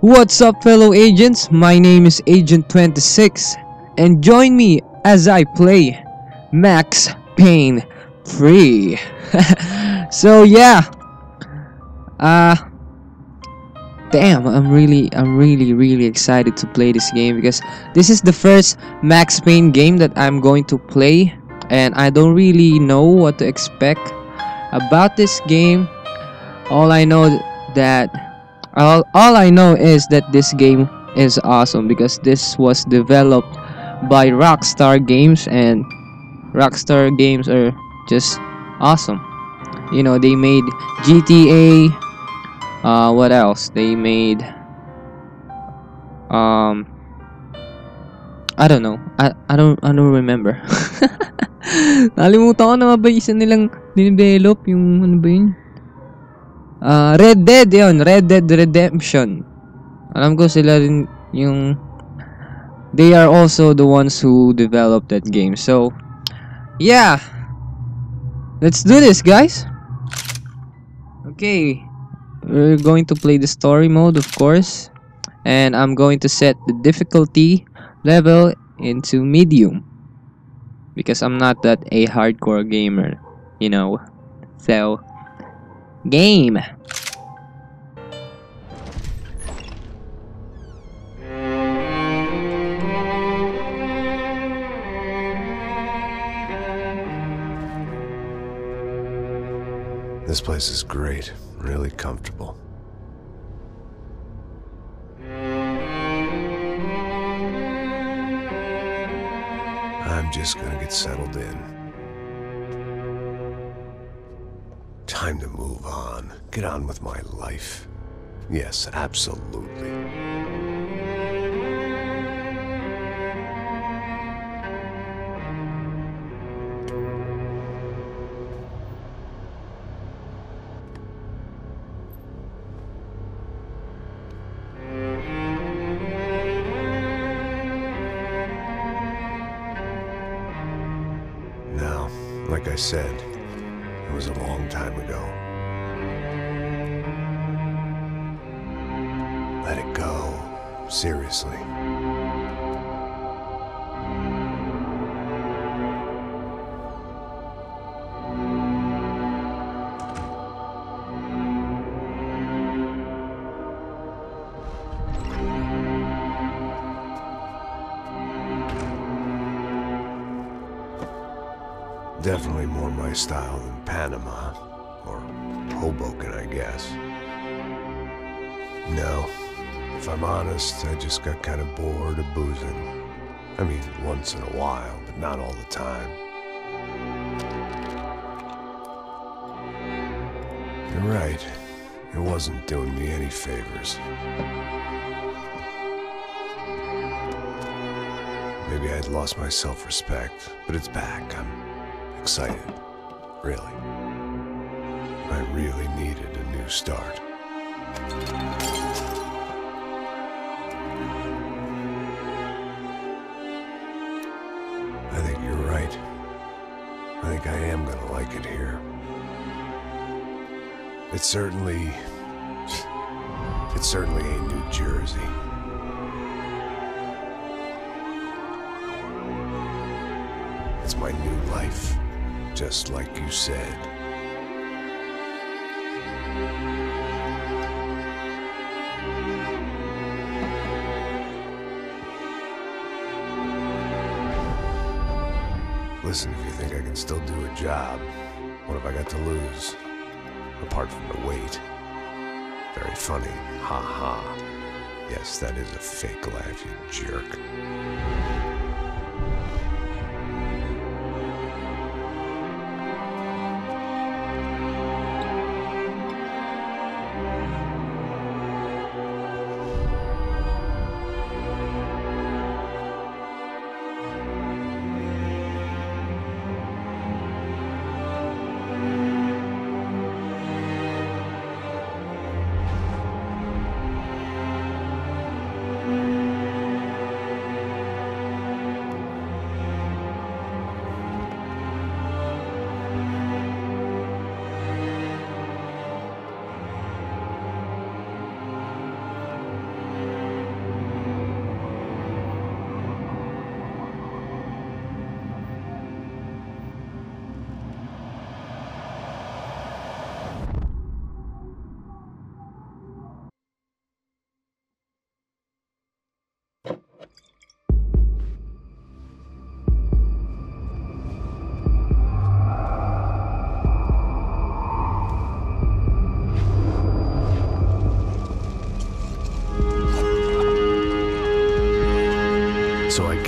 What's up, fellow agents? My name is Agent 26, and join me as I play Max Payne 3. so yeah, uh, damn, I'm really, I'm really, really excited to play this game because this is the first Max Payne game that I'm going to play, and I don't really know what to expect about this game. All I know that all, all I know is that this game is awesome because this was developed by Rockstar Games and Rockstar Games are just awesome. You know, they made GTA uh what else? They made um I don't know. I I don't I don't remember. Nalimutan ko na ba isa nilang dinevelop yung ano ba yun? Ah, Red Dead yun, Red Dead Redemption. Alam ko sila rin yung they are also the ones who developed that game. So, yeah. Let's do this, guys. Okay. We're going to play the story mode, of course. And I'm going to set the difficulty level into medium. Because I'm not that a hardcore gamer, you know. So, game. This place is great, really comfortable. I'm just gonna get settled in. Time to move on. Get on with my life. Yes, absolutely. Now, like I said, Let it go. Seriously. Definitely more my style than Panama. Hoboken, I guess. No, if I'm honest, I just got kind of bored of boozing. I mean, once in a while, but not all the time. You're right. It wasn't doing me any favors. Maybe I'd lost my self-respect, but it's back. I'm excited. Really. I really needed a new start. I think you're right. I think I am gonna like it here. It's certainly. It certainly ain't New Jersey. It's my new life, just like you said. Listen, if you think I can still do a job, what have I got to lose? Apart from the weight. Very funny. Ha ha. Yes, that is a fake laugh, you jerk.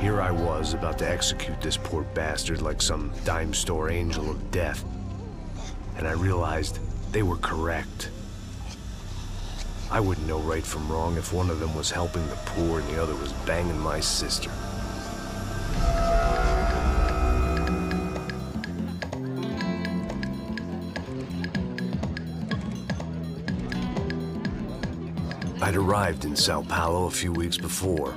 Here I was, about to execute this poor bastard like some dime store angel of death. And I realized they were correct. I wouldn't know right from wrong if one of them was helping the poor and the other was banging my sister. I'd arrived in Sao Paulo a few weeks before.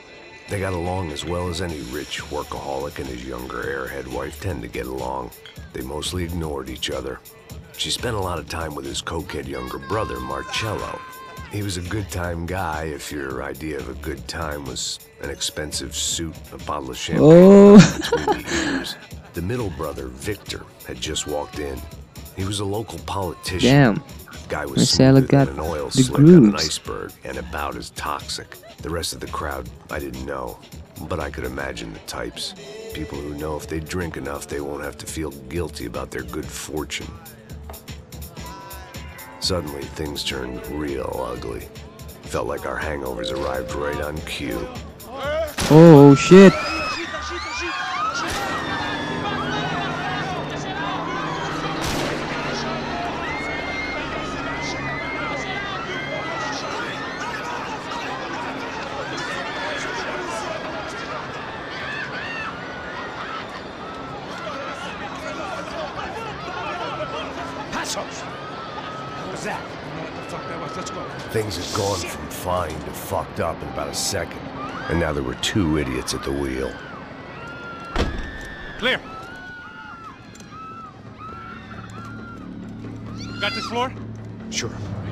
They got along as well as any rich workaholic and his younger airhead wife tend to get along. They mostly ignored each other. She spent a lot of time with his cokehead younger brother, Marcello. He was a good time guy if your idea of a good time was an expensive suit, a bottle of champagne Oh. between the ears. The middle brother, Victor, had just walked in. He was a local politician. Damn. Guy was smoother got than an oil the slick on an iceberg and about as toxic. The rest of the crowd, I didn't know, but I could imagine the types. People who know if they drink enough, they won't have to feel guilty about their good fortune. Suddenly, things turned real ugly. Felt like our hangovers arrived right on cue. Oh shit. Passos! What was that? I don't know what the fuck that was. Let's go. Things had gone from fine to fucked up in about a second. And now there were two idiots at the wheel. Clear. Got this floor? Sure.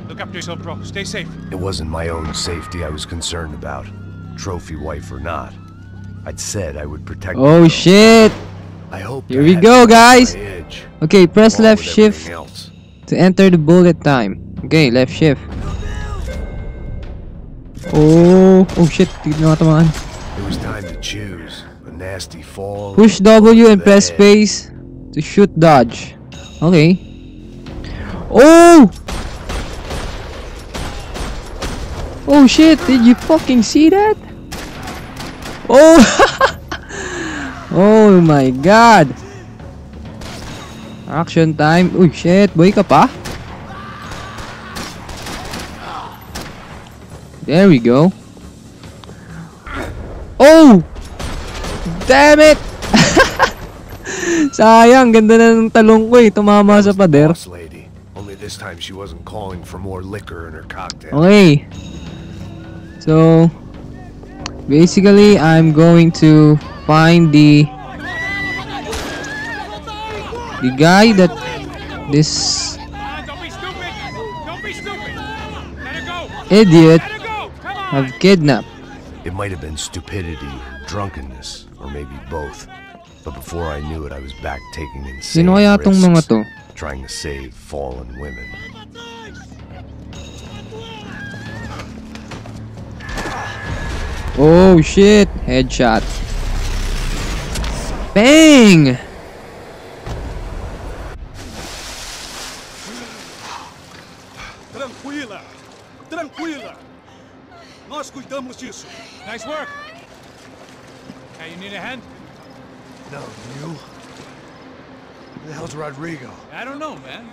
Look after yourself, bro. Stay safe. It wasn't my own safety I was concerned about, trophy wife or not. I'd said I would protect. Oh myself. shit! I hope. Here we go, guys. Okay, press left shift else. to enter the bullet time. Okay, left shift. Oh, oh shit, hindi na matamaan. It was time to choose. A nasty fall. Push W and press space to shoot dodge. Okay. Oh! Oh shit, did you fucking see that? Oh! oh my god! Action time. Uy, shit, boy ka pa? There we go. Oh! Damn it! Sayang, ganda na ng talong ko eh. Tumama sa That was the pader. lady. Only this time she wasn't calling for more liquor in her cocktail. Okay. So, basically, I'm going to find the the guy that this Ah, don't be stupid! Don't be stupid! Let her go! idiot have kidnapped. It might have been stupidity, drunkenness, or maybe both. But before I knew it, I was back taking insane Sino kaya tong mga risks, to? trying to save fallen women. Oh shit! Headshot. Bang! Tranquila! Tranquila! Nós cuidamos disso. Nice work! Hey, you need a hand? No, you? Who the hell's Rodrigo? I don't know, man.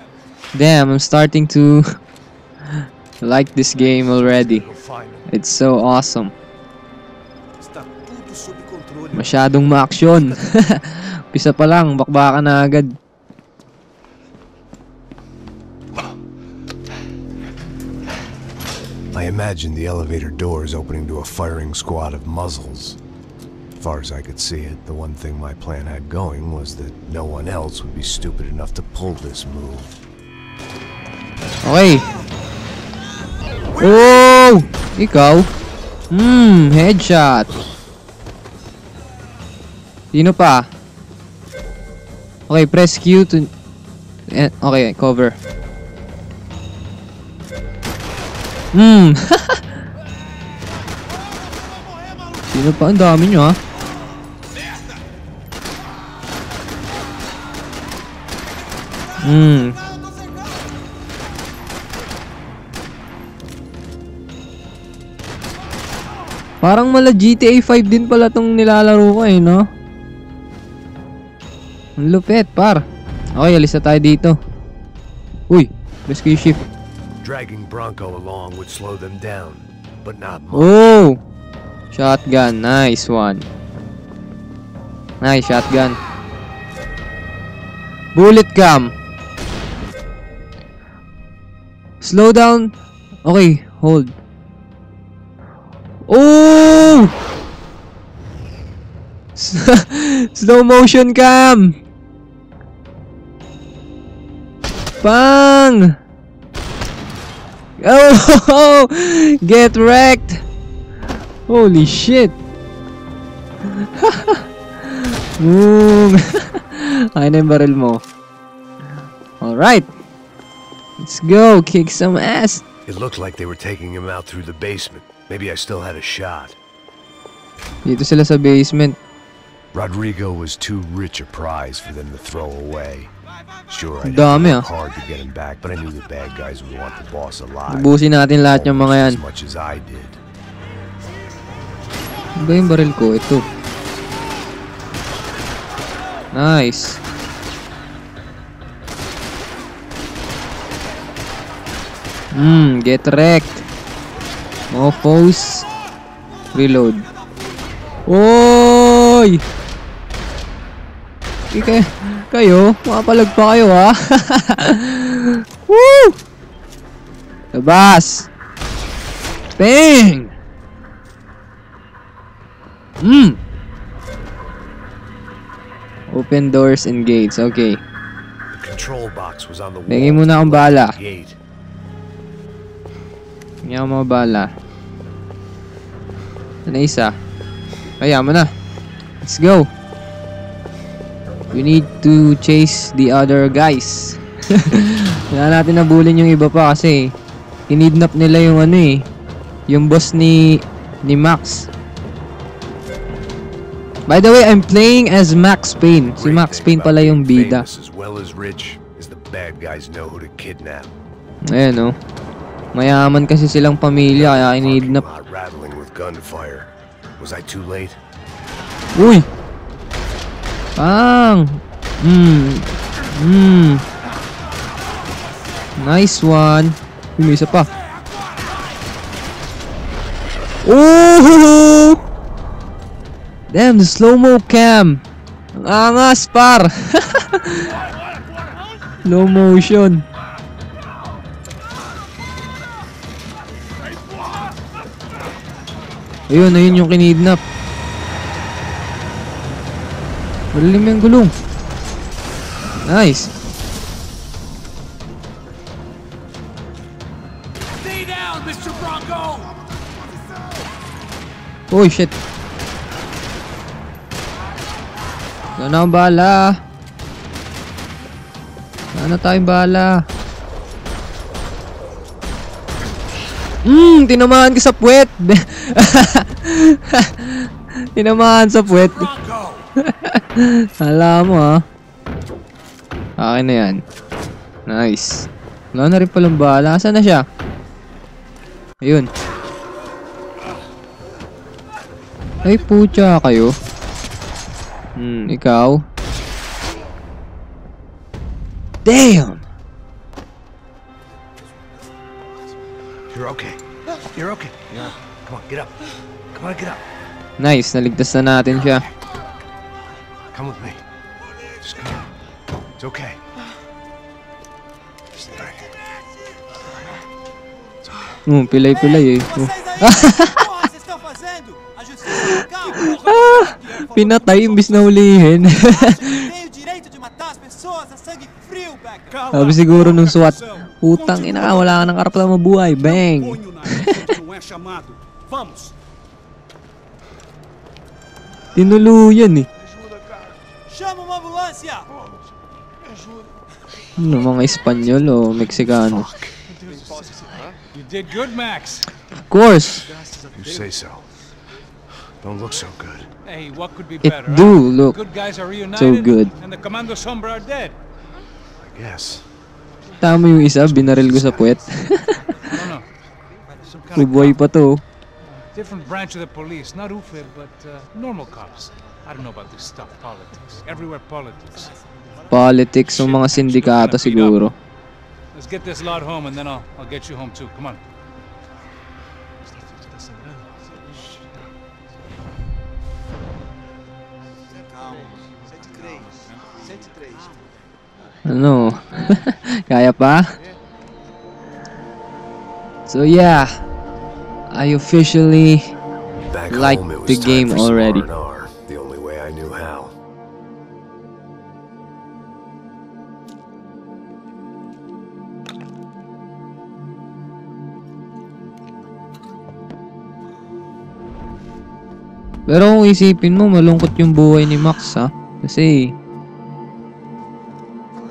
Damn, I'm starting to like this game already. It's so awesome. Masyadong ma-action. Pisa pa lang, bakbaka na agad. I imagined the elevator doors opening to a firing squad of muzzles. As far as I could see it, the one thing my plan had going was that no one else would be stupid enough to pull this move. Okay. Oh! Ikaw? Hmm, headshot. Sino pa? Okay, press Q to... Eh, cover. Hmm. Sino pa? Ang dami nyo. Parang mala GTA 5 din pala tong nilalaro ko eh, no? Ang lupit, par. Okay, alis na tayo dito. Uy, rescue shift. Dragging Bronco along would slow them down, but not much. Oh! Shotgun, nice one. Nice shotgun. Bullet cam. Slow down. Okay, hold. Oh! Slow motion cam. Bang! Oh! Get wrecked! Holy shit! Boom! Ayun na yung barrel mo. Alright! Let's go! Kick some ass! It looked like they were taking him out through the basement. Maybe I still had a shot. Dito sila sa basement. Rodrigo was too rich a prize for them to throw away. Sure, I Dami, ah. hard to get him back, but I knew the bad guys would want the boss alive. Ubusin natin lahat yung mga yan. As much as I did. Ba yung barrel ko? Ito. Nice. Hmm, get wrecked. Mofos. Reload. Oy! Kaya, kayo, mapalag pa kayo ha. Woo! Labas! Bang! Hmm. Open doors and gates. Okay. The control box was on the wall. Bigay muna akong bala. Hindi ako mabala. Ano isa? Kaya mo na. Let's go. We need to chase the other guys. Wala natin nabulin yung iba pa kasi kinidnap nila yung ano eh. Yung boss ni ni Max. By the way, I'm playing as Max Payne. Si Max Payne pala yung bida. As well as rich, is the bad guys know who to kidnap. Ayan oh. Mayaman kasi silang pamilya kaya Parking gunfire. Was I too late? Uy! Pang! Hmm. Hmm. Nice one. Uy, may isa pa. Oh! Damn, the slow-mo cam. Ang angas, par. Slow motion. Ayun, ayun yung kinidnap. Malalim yung gulong. Nice. Stay down, Mr. Bronco! Uy, shit. Wala na akong bala. Wala na tayong bala. Hmm, tinamaan ka sa puwet. tinamaan sa puwet. Hala mo ha. Akin na yan. Nice. Wala na rin palang bala. Saan na siya? Ayun. Ay, putya kayo. Hmm, ikaw. Damn! You're okay. You're okay. Yeah. Come on, get up. Come on, get up. Nice, naligtas na natin siya. Come with me. Just come. It's okay. Just there. Hmm, pilay-pilay eh. Oh. Vocês aí, o que porra vocês estão fazendo? A justiça local? Pinatay imbis na hulihin. Tem o direito de matar as pessoas a sangue frio, Becker. Cala Sabi a siguro boca, nung SWAT, putang ina, wala ka ng karapatan mabuhay. Bang! Ponho na chamado. Vamos! Tinuluyan eh. Ano, mga Espanyol o Meksikano? You did good, Max. Of course, You say so. Don't look so good. Hey, what could be it better? do look Good guys are reunited. so good. And the Commando Sombra are dead. I guess. Tama yung isa, binaril ko sa puwet. Bubuhay pa to. different branch of the police. Not UFE, but uh, normal cops. I don't know about this stuff, politics. Everywhere politics. Politics ng mga sindikato siguro. Let's get this lot home and then I'll, I'll get you home too. Come on. Ano? Kaya pa? So yeah, I officially Back Like home, the game already. R&R, the only way I knew how. Pero kung isipin mo, malungkot yung buhay ni Max ha. Kasi,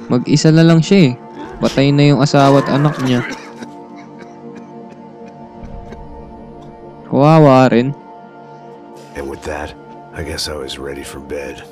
mag-isa na lang siya eh. Patay na yung asawa at anak niya. Kawawa rin. And with that, I guess I was ready for bed.